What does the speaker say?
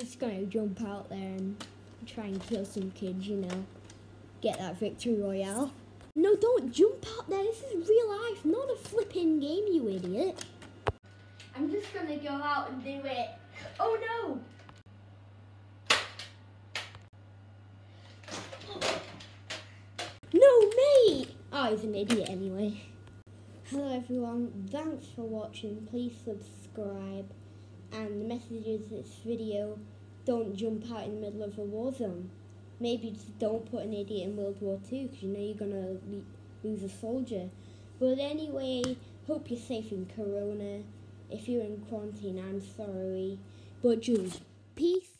I'm just gonna jump out there and try and kill some kids, you know. Get that Victory Royale. No, don't jump out there. This is real life, not a flipping game, you idiot. I'm just gonna go out and do it. Oh no! No, mate! Oh, he's an idiot anyway. Hello everyone, thanks for watching. Please subscribe. And the message is this video, don't jump out in the middle of a war zone. Maybe just don't put an idiot in World War II because you know you're going to lose a soldier. But anyway, hope you're safe in Corona. If you're in quarantine, I'm sorry. But just peace.